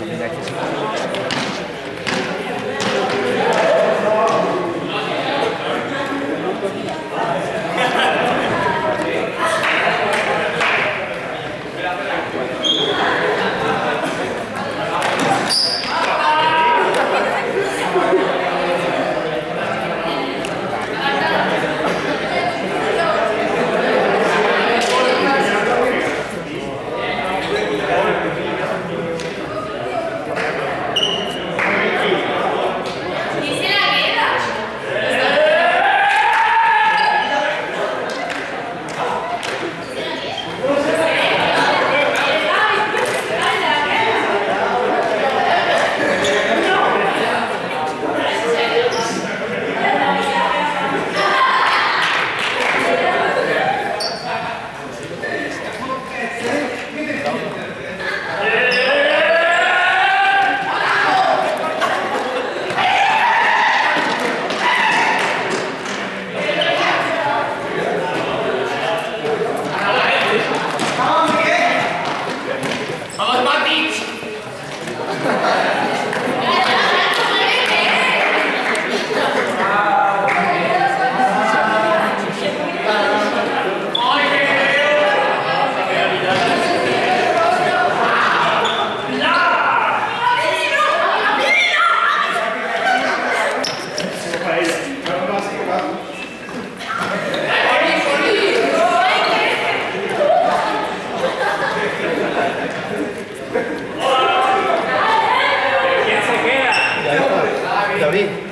alle University.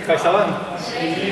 Está instalando? Sim.